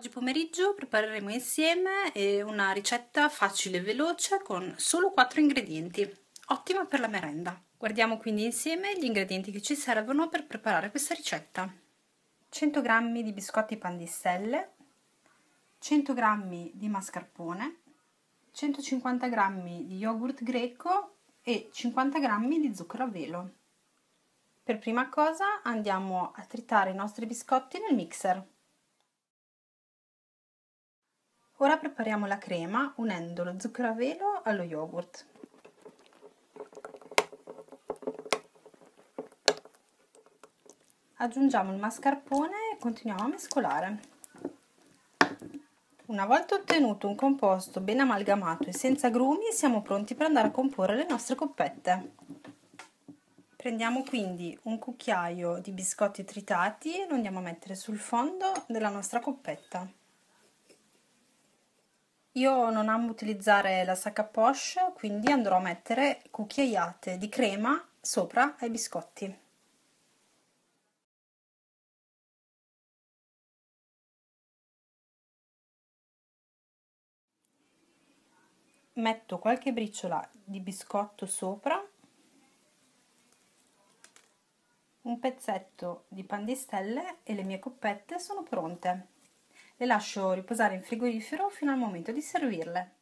Oggi pomeriggio prepareremo insieme eh, una ricetta facile e veloce con solo 4 ingredienti, ottima per la merenda. Guardiamo quindi insieme gli ingredienti che ci servono per preparare questa ricetta. 100 g di biscotti pandistelle, 100 g di mascarpone, 150 g di yogurt greco e 50 g di zucchero a velo. Per prima cosa andiamo a tritare i nostri biscotti nel mixer. Ora prepariamo la crema unendo lo zucchero a velo allo yogurt. Aggiungiamo il mascarpone e continuiamo a mescolare. Una volta ottenuto un composto ben amalgamato e senza grumi, siamo pronti per andare a comporre le nostre coppette. Prendiamo quindi un cucchiaio di biscotti tritati e lo andiamo a mettere sul fondo della nostra coppetta. Io non amo utilizzare la sacca poche, quindi andrò a mettere cucchiaiate di crema sopra ai biscotti. Metto qualche briciola di biscotto sopra, un pezzetto di pan di stelle e le mie coppette sono pronte. Le lascio riposare in frigorifero fino al momento di servirle.